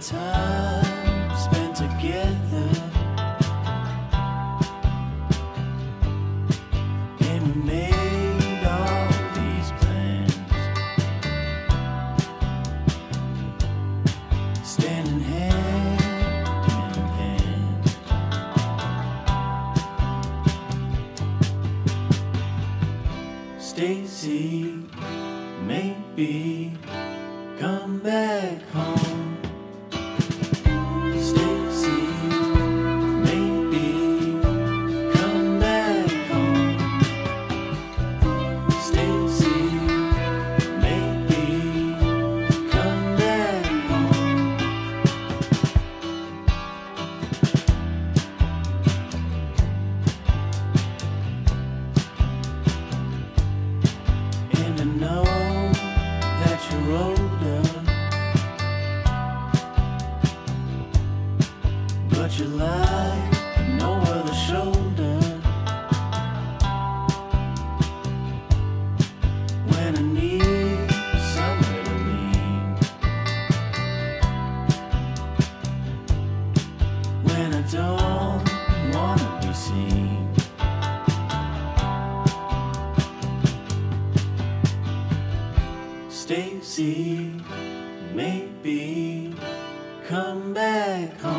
time Stacy, maybe come back home. But you lie no other shoulder. When I need somewhere to lean, when I don't wanna be seen. Stacy, maybe come back home.